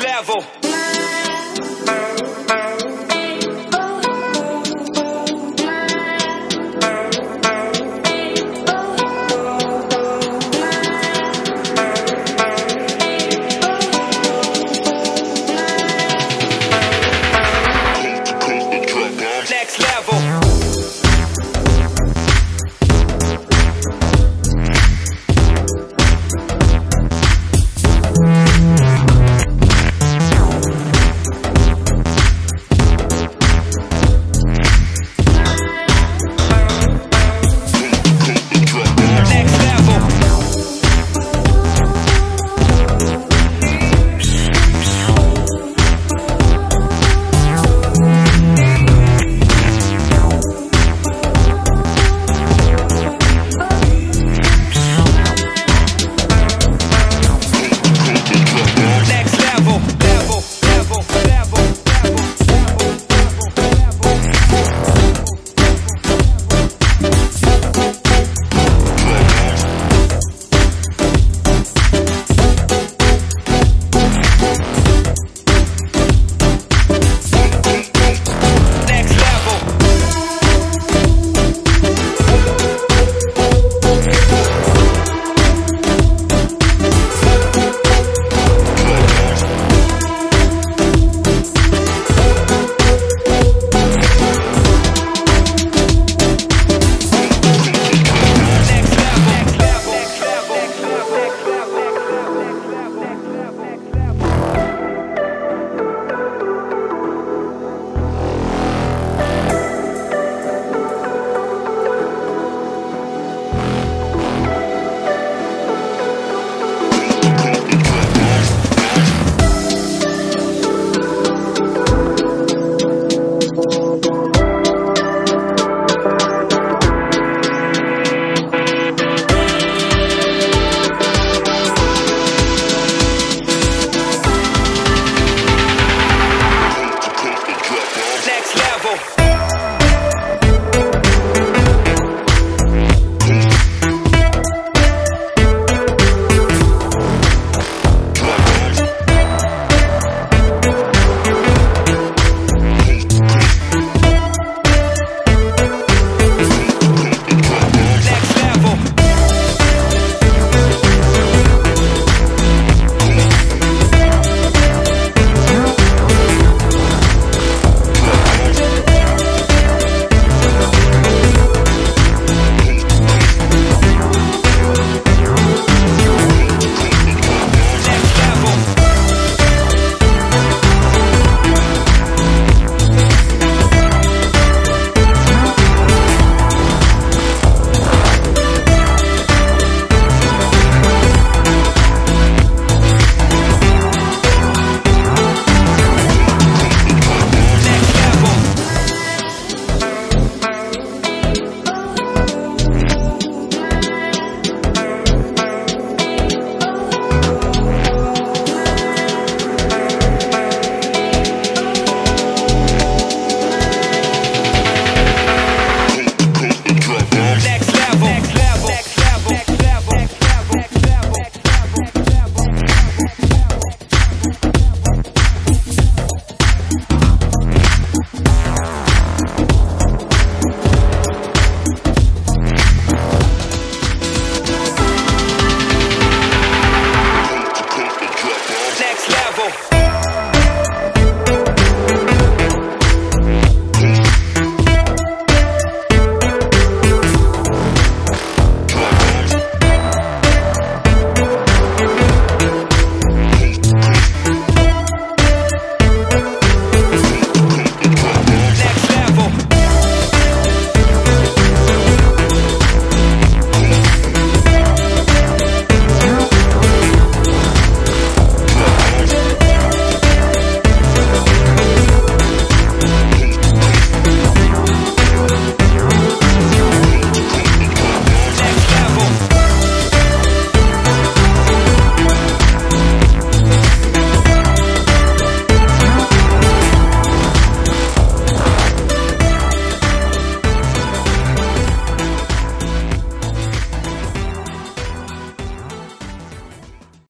level.